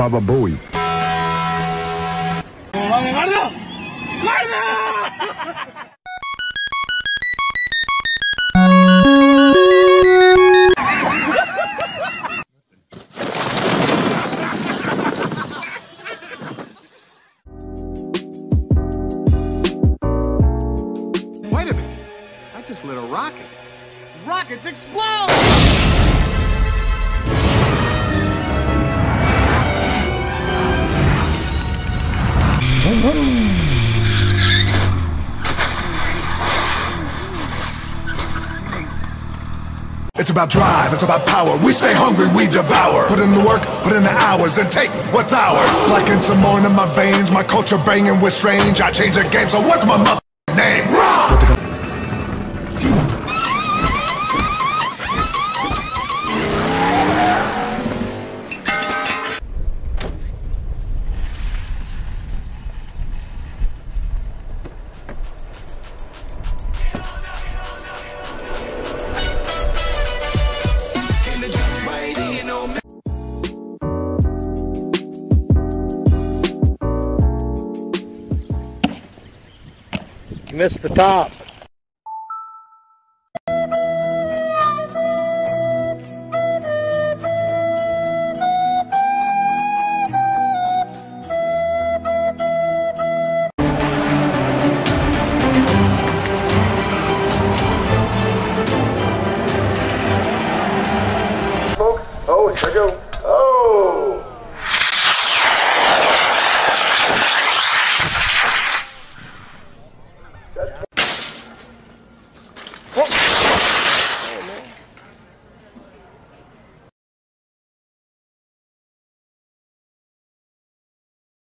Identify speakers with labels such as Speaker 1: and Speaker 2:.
Speaker 1: Baba Booey.
Speaker 2: Wait a minute. I just lit a rocket. Rockets explode!
Speaker 3: It's about drive, it's about power. We stay hungry, we devour. Put in the work, put in the hours, and take what's ours. Like in more in my veins, my culture banging with strange. I change the game, so what's my mother name? Raw!
Speaker 4: Missed the top.
Speaker 5: folks. Oh, here I go.